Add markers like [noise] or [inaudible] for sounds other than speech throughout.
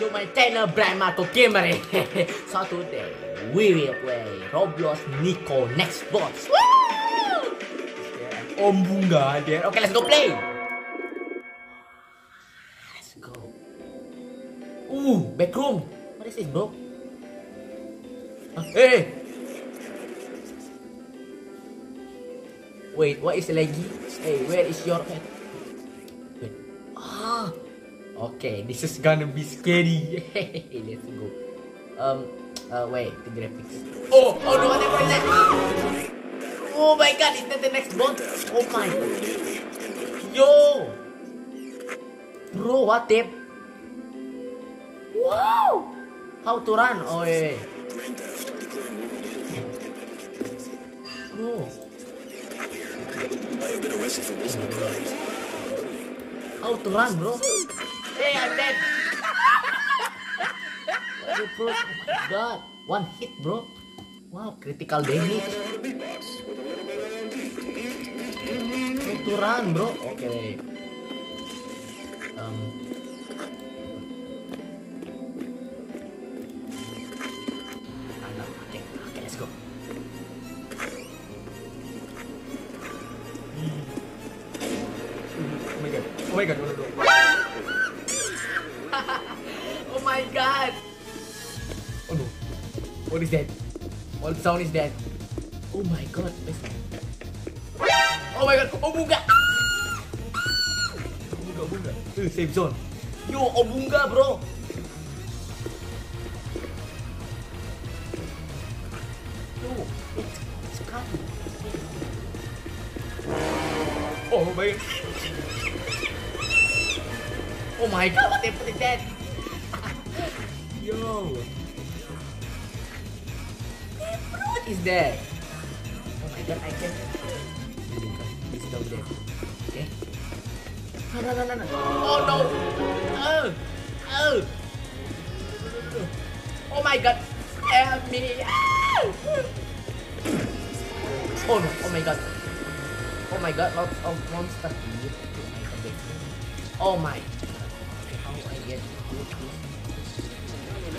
to my channel, Brian Mato Gamer. so today, we will play Roblox Nico Next Bots. Woo! Om there. Okay, let's go play. Let's go. Ooh, back room. What is this, bro? Hey! Wait, what is laggy? Hey, where is your head? Okay, this is gonna be scary. [laughs] Let's go. Um, uh, wait, the graphics. Oh, oh no, whatever is that? Oh my god, is that the next one? Oh my. Yo! Bro, what the? Wow! How to run? Oh, wait, wait. Bro. Oh, How to run, bro? Hey, I'm dead. God, one hit, bro. Wow, critical damage. Tuturan, bro. Oke. Okay. Um, hmm. Oh my god, oh my god, What is that? What sound is that? Oh my god, Oh my god, oh bunga! Bunga, bunga. Uh, safe zone. Yo, oh bunga bro! Yo, it's, it's coming. Oh my god. Oh my god, what is that? [laughs] Yo! What is that? Oh my god, I can It's down there. Okay? No, no, no, no, Oh no! Oh! Oh! Oh my god! Help me! Ah. Oh no! Oh my god! Oh my god, lots oh, of oh, monsters here. Oh my god. How do I get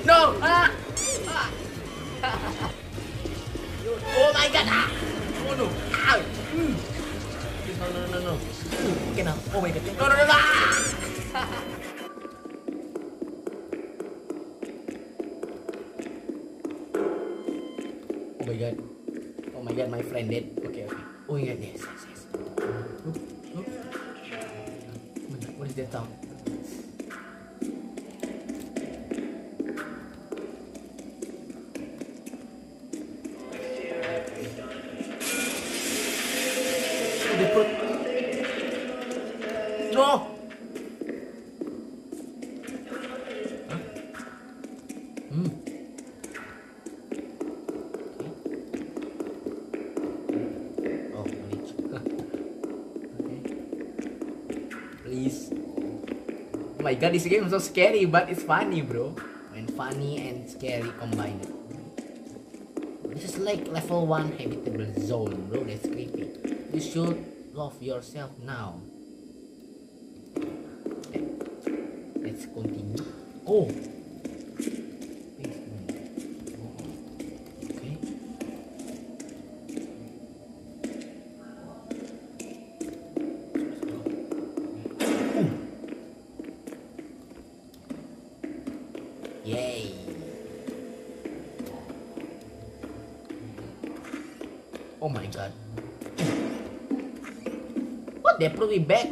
No! Ah! ah. [laughs] Oh my god. Ah. Oh no. Ah. Mm. No, no, no, no. Okay now. Oh my god. No, no, no, no. Ah. oh my god. Oh my god, my friend dead. Okay, okay. Oh my god, yes, yes, yes. my god, this game is so scary, but it's funny, bro. And funny and scary combined. This is like level 1 habitable zone, bro. That's creepy. You should love yourself now. Okay. Let's continue. Oh! Oh my god. What? They put me back?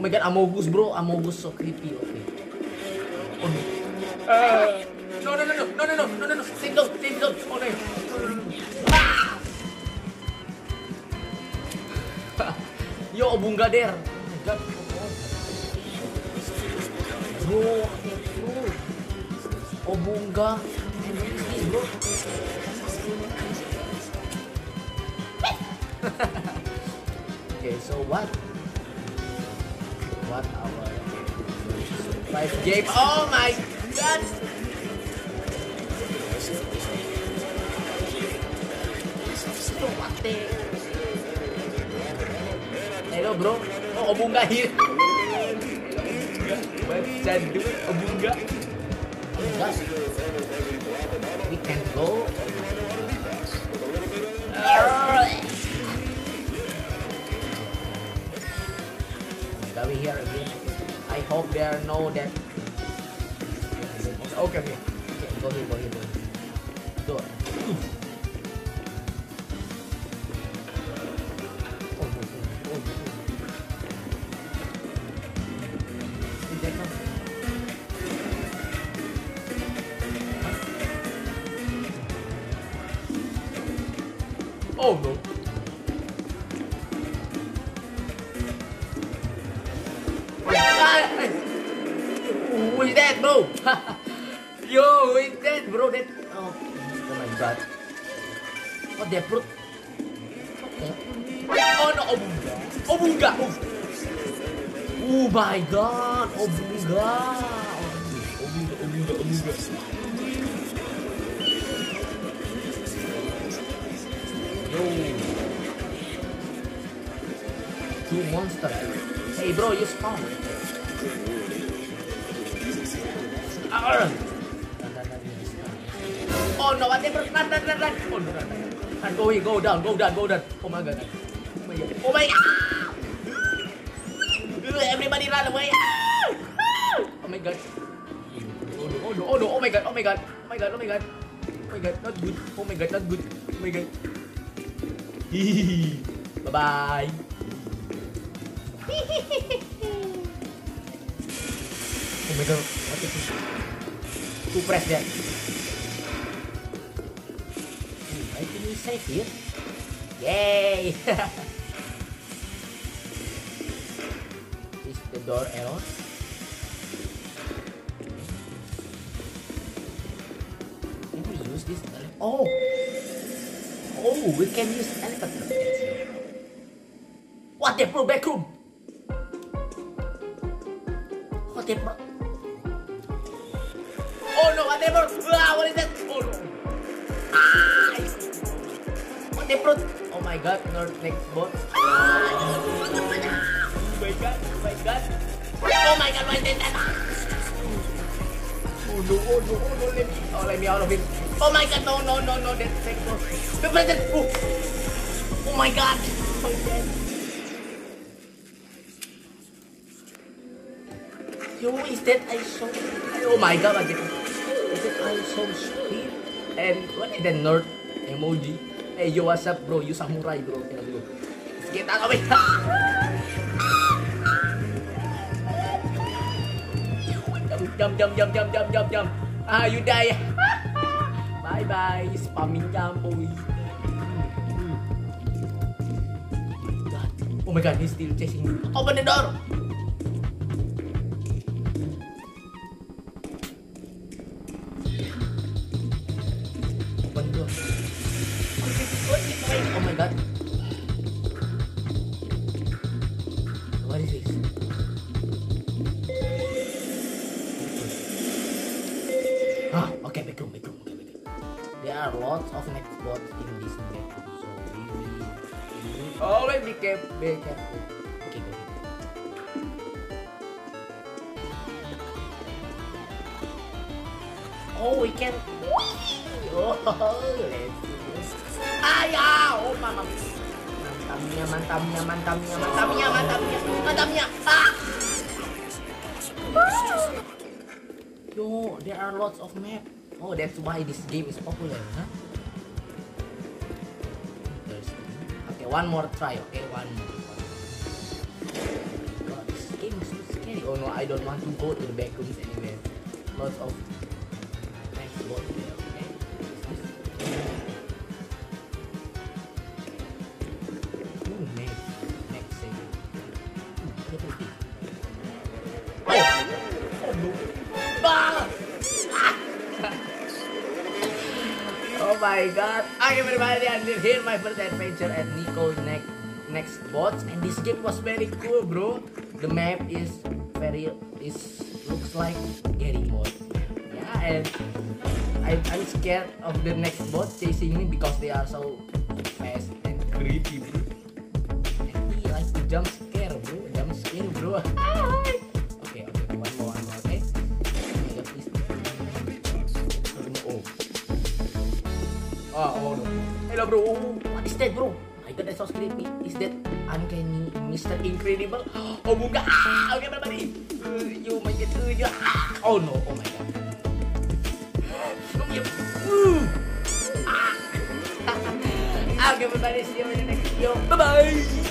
Oh my god, Amogus bro, Amogus so creepy. Oke. Okay. Oh. Uh. No no no no no no no no no no. Save those, save those. Oh no. Ah! Yo, Bungader. Oh Bro, bro. Obunga. Bro. [laughs] okay, so what? what our five game. Oh my god! Hello bro, oh obunga here. Website dulu obunga. Obunga. hope they are no dead. Okay, okay. okay go here, go here, go here. with that, bro. [laughs] Yo, with that, bro. That. Oh, oh my god. Oh, that bro. Okay. Oh no, Obunga. Obunga. Oh. oh my god, Obunga. Obunga, Obunga, Obunga. Yo. Two monsters. Hey, bro, you spawned. Oh no, what Run, run, Oh no, Go, go down, go down, go down. Oh my god. Oh my god. Oh my god. Everybody run away. Oh my god. Oh, oh no, oh no, oh my god, oh my god, oh my god, oh my god. Oh my god, not good. Oh my god, not good. Oh my god. Bye bye. [laughs] middle what is this to press that hmm, I think we save here yay is the door error can we use this oh oh we can use elevator what the full back room what the Oh no, whatever. Ah, what is that? Oh no. Ah, what the fruit? Oh my god, North next boat. Ah, oh my god, oh my god. Oh my god, what is that? Oh no, oh no, oh no, let me, oh, let me out of it. Oh my god, no, no, no, no, that's next boat. The present. Oh. oh my god. Oh my god. Yo, is that I saw? Oh my god, what the Solskjaer and look at the nerd emoji hey yo what's up bro you samurai bro kira dulu kita kami jam jam jam jam jam jam jam ah you die bye bye spamming jam boy Oh my god, he's still chasing me. Open the door! there are lots of bot in this map, so really really always be careful be careful okay go ahead oh we can oh let's do this ayah ya! oh mama Mantamnya, mantamnya, mantamnya, mantamnya, mantamnya, mantamnya. ah yo there are lots of maps Oh, that's why this game is popular. Huh? Okay, one more try. Okay, one more. God, this game is so scary. Oh no, I don't want to go to the back rooms anywhere. Lots of my god! I am everybody and we're here my first adventure at Nico next Next Bots and this game was very cool bro. The map is very is looks like scary mode. Yeah and I, I'm scared of the next bot chasing me because they are so fast and creepy bro. And he likes to jump scare bro, jump scare bro. [laughs] Ah, oh, Hello bro, what is that bro? My god, that so creepy. Is that uncanny Mr. Incredible? Oh bunga, ah, okay everybody. Uh, you make it, uh, you, ah. Oh no, oh my god. Ah. okay [laughs] ah, everybody, see you in the next video. Bye-bye.